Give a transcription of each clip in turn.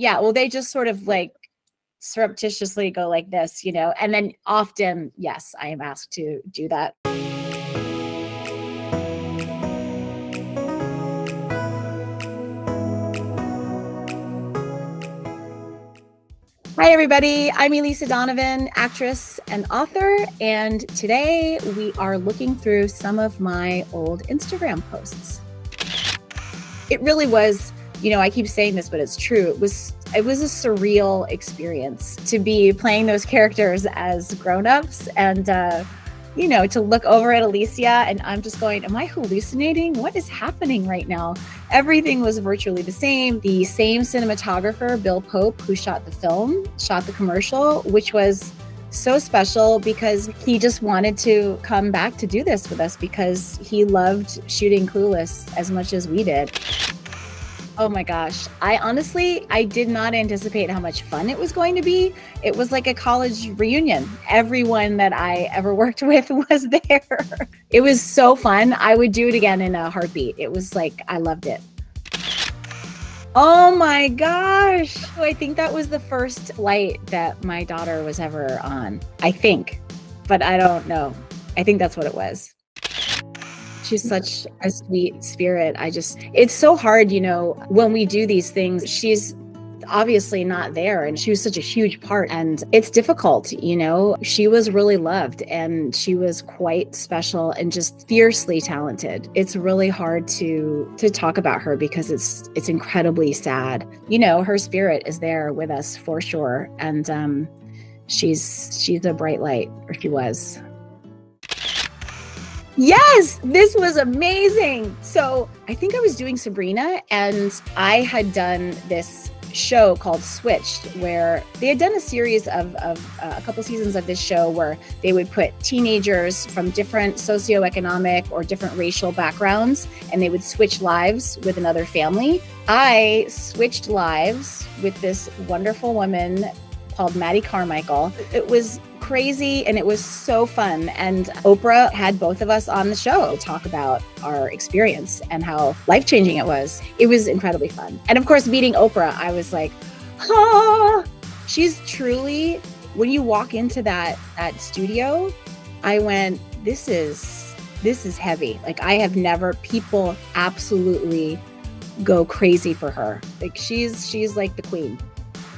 Yeah, well, they just sort of like surreptitiously go like this, you know, and then often, yes, I am asked to do that. Hi, everybody. I'm Elisa Donovan, actress and author. And today we are looking through some of my old Instagram posts. It really was, you know, I keep saying this, but it's true. It was it was a surreal experience to be playing those characters as grown-ups and uh you know, to look over at Alicia and I'm just going, Am I hallucinating? What is happening right now? Everything was virtually the same. The same cinematographer, Bill Pope, who shot the film, shot the commercial, which was so special because he just wanted to come back to do this with us because he loved shooting Clueless as much as we did. Oh my gosh. I honestly, I did not anticipate how much fun it was going to be. It was like a college reunion. Everyone that I ever worked with was there. It was so fun. I would do it again in a heartbeat. It was like, I loved it. Oh my gosh. I think that was the first flight that my daughter was ever on. I think, but I don't know. I think that's what it was she's such a sweet spirit. I just, it's so hard, you know, when we do these things, she's obviously not there and she was such a huge part. And it's difficult you know she was really loved and she was quite special and just fiercely talented. It's really hard to to talk about her because it's it's incredibly sad. You know her spirit is there with us for sure. And um she's she's a bright light or she was Yes, this was amazing. So I think I was doing Sabrina and I had done this show called Switched, where they had done a series of, of uh, a couple seasons of this show where they would put teenagers from different socioeconomic or different racial backgrounds and they would switch lives with another family. I switched lives with this wonderful woman called Maddie Carmichael. It was crazy and it was so fun. And Oprah had both of us on the show talk about our experience and how life changing it was. It was incredibly fun. And of course, meeting Oprah, I was like, she's truly, when you walk into that, that studio, I went, this is, this is heavy. Like I have never, people absolutely go crazy for her. Like she's, she's like the queen.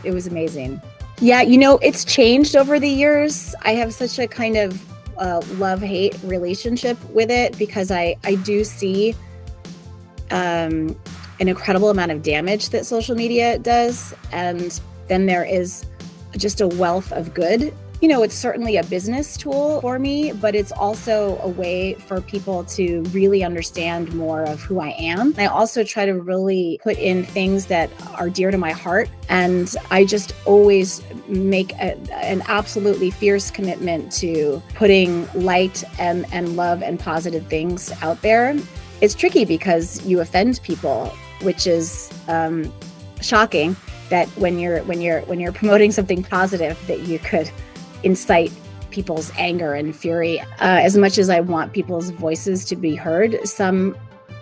It was amazing. Yeah, you know, it's changed over the years. I have such a kind of uh, love hate relationship with it because I, I do see um, an incredible amount of damage that social media does. And then there is just a wealth of good you know, it's certainly a business tool for me, but it's also a way for people to really understand more of who I am. I also try to really put in things that are dear to my heart. And I just always make a, an absolutely fierce commitment to putting light and, and love and positive things out there. It's tricky because you offend people, which is um, shocking that when you're when you're when you're promoting something positive that you could incite people's anger and fury. Uh, as much as I want people's voices to be heard, some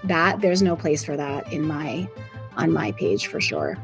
that there's no place for that in my on my page for sure.